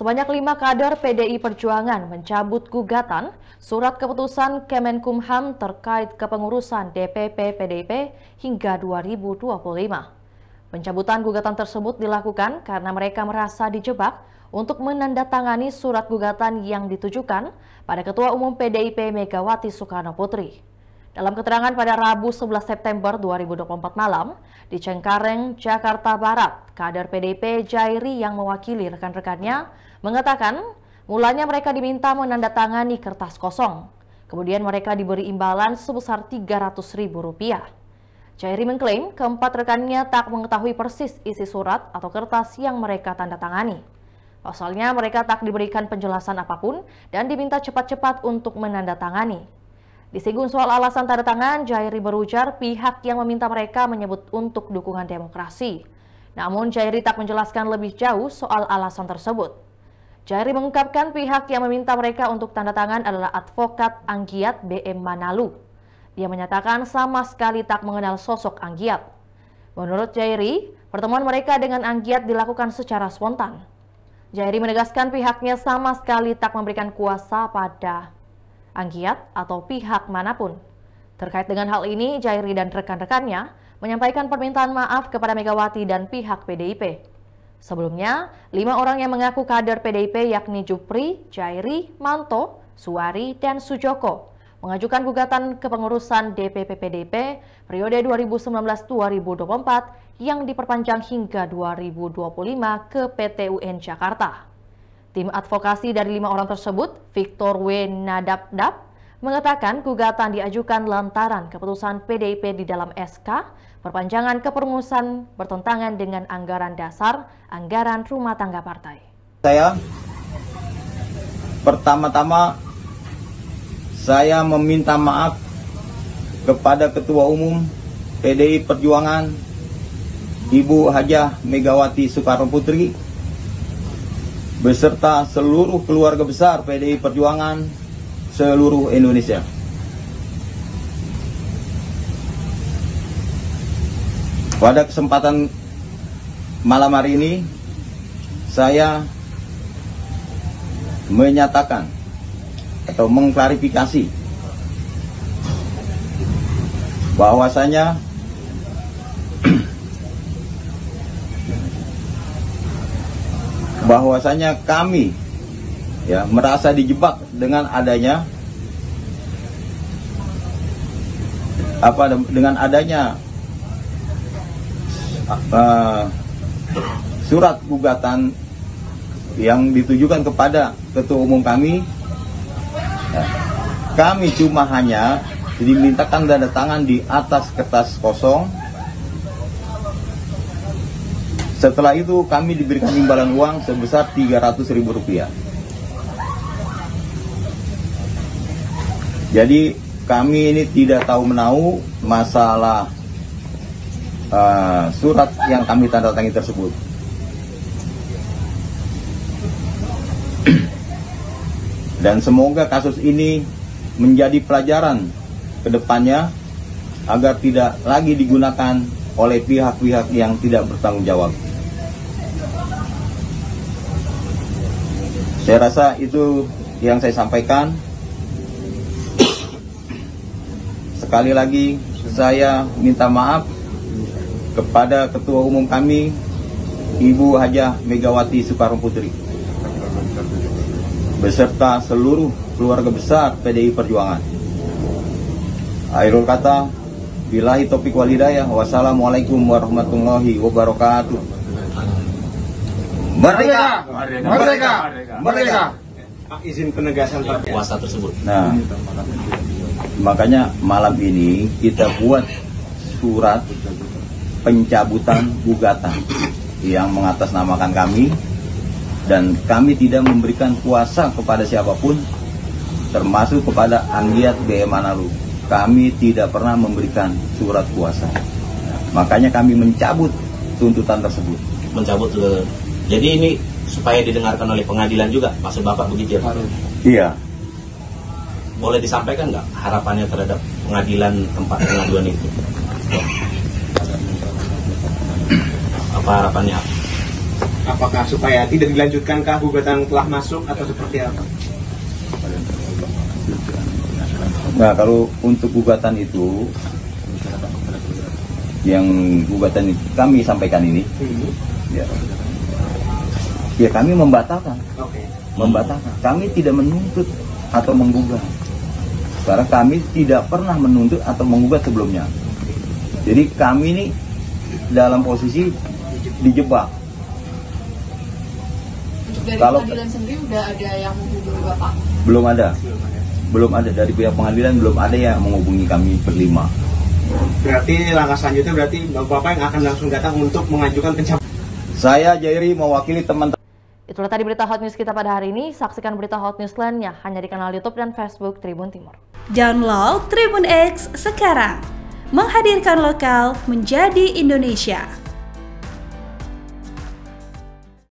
Sebanyak lima kader PDI Perjuangan mencabut gugatan surat keputusan Kemenkumham terkait kepengurusan DPP PDIP hingga 2025. Pencabutan gugatan tersebut dilakukan karena mereka merasa dijebak untuk menandatangani surat gugatan yang ditujukan pada Ketua Umum PDIP Megawati Soekarno Putri. Dalam keterangan pada Rabu 11 September 2024 malam, di Cengkareng, Jakarta Barat, kader PDP Jairi yang mewakili rekan-rekannya mengatakan mulanya mereka diminta menandatangani kertas kosong. Kemudian mereka diberi imbalan sebesar Rp300.000. Jairi mengklaim keempat rekannya tak mengetahui persis isi surat atau kertas yang mereka tanda tangani. Pasalnya mereka tak diberikan penjelasan apa pun dan diminta cepat-cepat untuk menandatangani. Disinggung soal alasan tanda tangan, Jairi berujar pihak yang meminta mereka menyebut untuk dukungan demokrasi. Namun Jairi tak menjelaskan lebih jauh soal alasan tersebut. Jairi mengungkapkan pihak yang meminta mereka untuk tanda tangan adalah advokat Anggiat BM Manalu. Dia menyatakan sama sekali tak mengenal sosok Anggiat. Menurut Jairi, pertemuan mereka dengan Anggiat dilakukan secara spontan. Jairi menegaskan pihaknya sama sekali tak memberikan kuasa pada Anggiat atau pihak mana pun. Terkait dengan hal ini, Jairi dan rekan-rekannya menyampaikan permintaan maaf kepada Megawati dan pihak PDIP. Sebelumnya, lima orang yang mengaku kader PDIP yakni Jupri, Jairi, Manto, Suwari, dan Sujoko mengajukan gugatan kepengurusan DPP PDIP periode 2019-2024 yang diperpanjang hingga 2025 ke PT UN Jakarta. Tim advokasi dari lima orang tersebut, Victor W. Nadabdab, mengatakan gugatan diajukan lantaran keputusan PDIP di dalam SK perpanjangan kepengurusan bertentangan dengan anggaran dasar anggaran rumah tangga partai. Saya pertama-tama saya meminta maaf kepada Ketua Umum PDI Perjuangan Ibu Hajah Megawati Soekarno Putri beserta seluruh keluarga besar PDI Perjuangan seluruh Indonesia. Pada kesempatan malam hari ini, saya menyatakan atau mengklarifikasi bahwasanya bahwasanya kami ya merasa dijebak dengan adanya apa dengan adanya uh, surat gugatan yang ditujukan kepada ketua umum kami. Ya, kami cuma hanya dimintakan tanda tangan di atas kertas kosong setelah itu kami diberikan imbalan uang sebesar Rp300.000. Jadi kami ini tidak tahu menahu masalah uh, surat yang kami tanda tangi tersebut. Dan semoga kasus ini menjadi pelajaran ke depannya agar tidak lagi digunakan oleh pihak-pihak yang tidak bertanggung jawab. Saya rasa itu yang saya sampaikan. Sekali lagi saya minta maaf kepada Ketua Umum kami, Ibu Hajah Megawati Soekarno Putri, beserta seluruh keluarga besar PDI Perjuangan. Akhirul kata, Bilahi topik walidayah, wassalamualaikum warahmatullahi wabarakatuh. Merdeka! Merdeka! Merdeka! Izin penegasan kuasa tersebut. Nah, makanya malam ini kita buat surat pencabutan gugatan yang mengatasnamakan kami dan kami tidak memberikan kuasa kepada siapa pun termasuk kepada Anggiat BM Manalu. Kami tidak pernah memberikan surat kuasa. Makanya kami mencabut tuntutan tersebut. Mencabut jadi ini supaya didengarkan oleh pengadilan juga, maksud Bapak begitu ya? Harus. Iya. Boleh disampaikan nggak harapannya terhadap pengadilan tempat pengaduan itu? Apa harapannya? Apakah supaya tidak dilanjutkankah gugatan telah masuk atau seperti apa? Nah, kalau untuk gugatan itu yang gugatan itu kami sampaikan ini, Hmm. ya, ya kami membatalkan, Oke. membatalkan. Kami tidak menuntut atau menggugat. Karena kami tidak pernah menuntut atau menggugat sebelumnya. Jadi kami ini dalam posisi dijebak. Untuk dari Kalau- pengadilan sendiri udah ada yang menghubungi Bapak. Belum ada, belum ada dari pihak pengadilan belum ada yang menghubungi kami berlima. Berarti langkah selanjutnya berarti Bapak yang akan langsung datang untuk mengajukan pencabutan. Saya Jairi mewakili teman Itulah tadi berita hot news kita pada hari ini. Saksikan berita hot news lainnya hanya di kanal YouTube dan Facebook Tribun Timur. Download Tribun X sekarang. Menghadirkan lokal menjadi Indonesia.